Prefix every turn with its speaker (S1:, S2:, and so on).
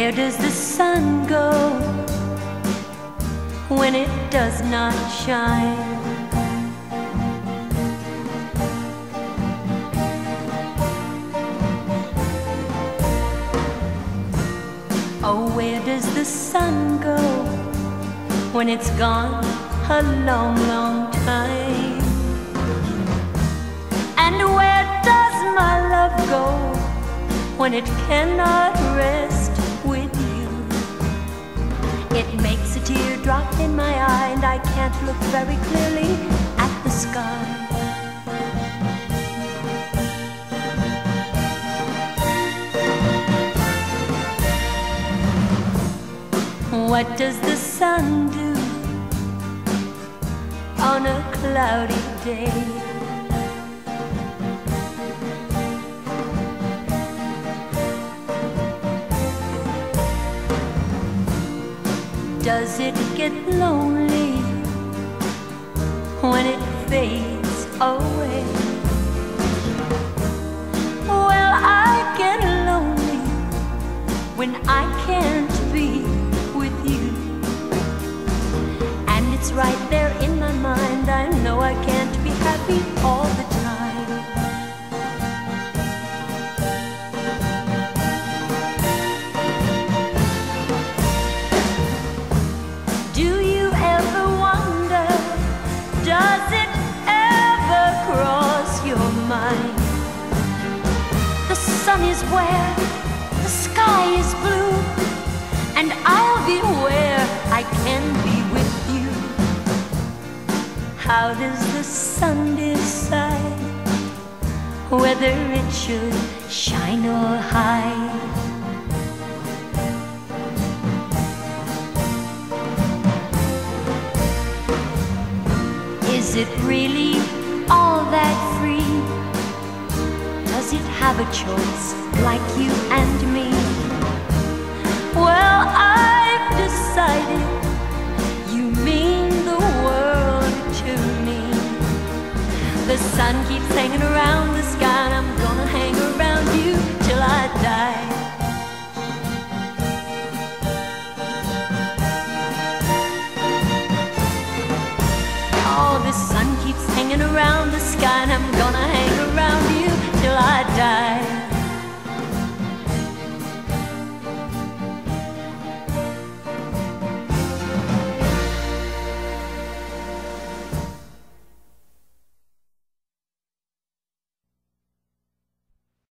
S1: Where does the sun go when it does not shine? Oh, where does the sun go when it's gone a long, long time? And where does my love go when it cannot can't look very clearly at the sky. What does the sun do on a cloudy day? Does it get lonely when it fades away? Well, I get lonely when I can't be with you. And it's right there where the sky is blue, and I'll be where I can be with you. How does the sun decide whether it should shine or hide? Is it really all that free? Does it have a choice like you and me? Well, I've decided you mean the world to me. The sun keeps hanging around the sky, and I'm gonna hang around you till I die. Oh, the sun keeps hanging around the sky, and I'm